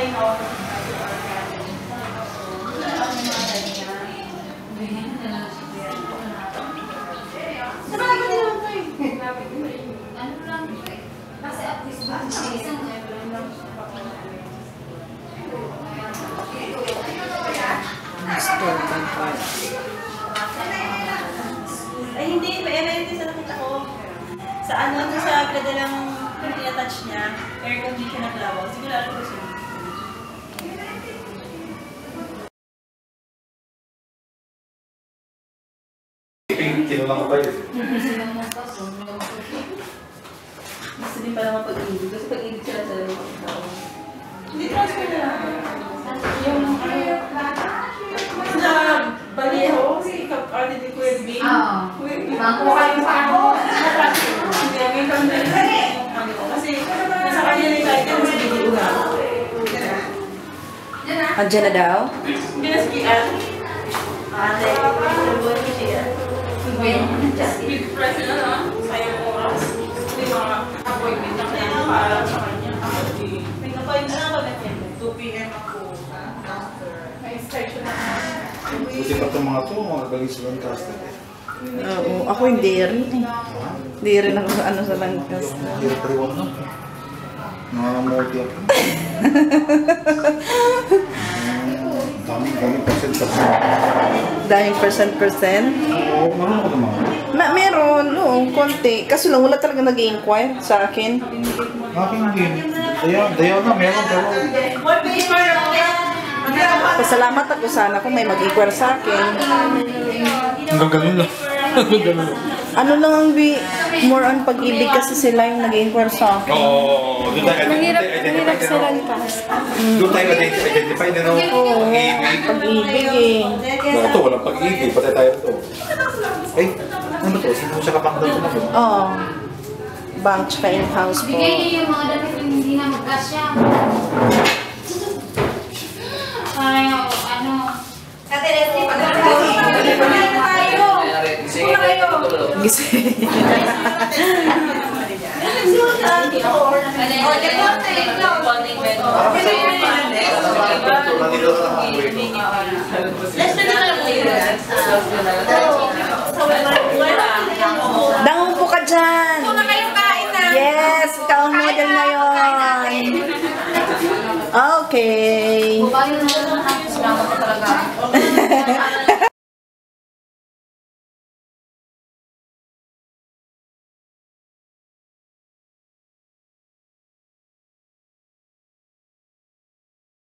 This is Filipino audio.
Ano lang, kasi at least ba, isang Store bag part. Ay, hindi. May sa nakita ko. Sa ano, sa pinadalang attach niya, air conditioner na klabaw. Sigurado ko siya. Kinulang ko tayo. silang magpaso, Gusto din pala mapag-ibig. Kasi pag-ibig sila sa lalo. Hindi transfer na lang. Yung sa Baliho, si Kap Ate ni Kuya B. Oo. Kuya B. Makuha yung pa ako. Hindi, may kami ano ko. Kasi nasa kanya na yung kahit yung sa video na. Andiyan na daw? Hindi na si Ate. Ate, buwan ko siya. Big price na na, sayang oras. May mga appointment na kaya para sa kanya. May appointment na ba natin? 2 p.m. ako. After. May inspection na Buti pa itong mga to, mga galing sa Lancaster. Oo, ako hindi rin eh. Hindi rin ako sa ano sa Lancaster. Year 3 na. Nangangamote ako. Daming, daming percent percent. Daming percent-percent. Oo, marunong ko naman. Ma meron, oo, konti. Kaso lang, wala talaga nag-inquire sa akin. Aking din. Dayaw, dayaw na, meron pero Pasalamat ako sana kung may mag-inquire sa akin. hanggang ganun lang. Hanggang ganun lang. Ano lang ang bi more on pag-ibig kasi sila yung nag-inquire sa akin. Oo, doon tayo Mahirap, mahirap na, sila no? ipas. Doon tayo identify na no? Oo, Pag-ibig. pag-ibig eh. No, ito, walang pag-ibig. Patay tayo ito. Ay, ano to? Sino mo siya kapangdal ko na to? Oo. Bank tsaka in-house po. Bigay niyo yung mga yung hindi na magkasya. Ay, ano, Ate Leslie, pag-ibig na tayo. Dangon po ka dyan. Una kayo kain na. Yes, ikaw ang model ngayon. Okay.